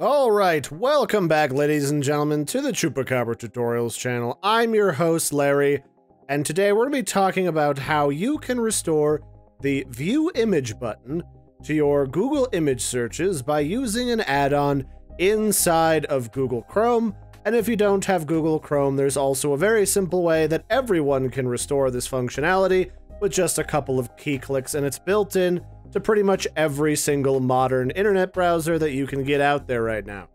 Alright, welcome back ladies and gentlemen to the Chupacabra Tutorials channel. I'm your host Larry, and today we're going to be talking about how you can restore the View Image button to your Google image searches by using an add-on inside of Google Chrome. And if you don't have Google Chrome, there's also a very simple way that everyone can restore this functionality with just a couple of key clicks, and it's built in to pretty much every single modern internet browser that you can get out there right now.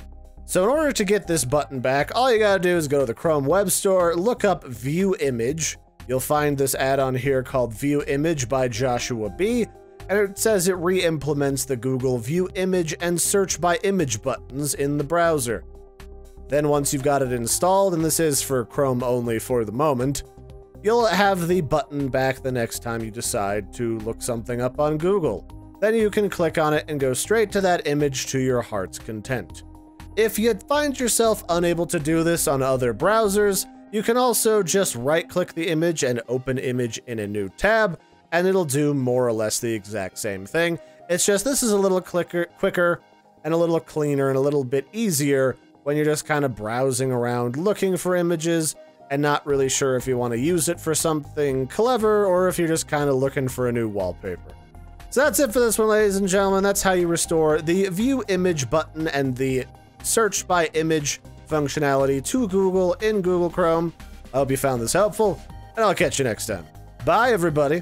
So in order to get this button back, all you gotta do is go to the Chrome Web Store, look up View Image. You'll find this add-on here called View Image by Joshua B. And it says it re-implements the Google View Image and Search by Image buttons in the browser. Then once you've got it installed, and this is for Chrome only for the moment, you'll have the button back the next time you decide to look something up on Google. Then you can click on it and go straight to that image to your heart's content. If you find yourself unable to do this on other browsers, you can also just right-click the image and open image in a new tab, and it'll do more or less the exact same thing. It's just this is a little clicker, quicker and a little cleaner and a little bit easier when you're just kind of browsing around looking for images and not really sure if you want to use it for something clever or if you're just kind of looking for a new wallpaper. So that's it for this one, ladies and gentlemen. That's how you restore the View Image button and the Search by Image functionality to Google in Google Chrome. I hope you found this helpful, and I'll catch you next time. Bye, everybody.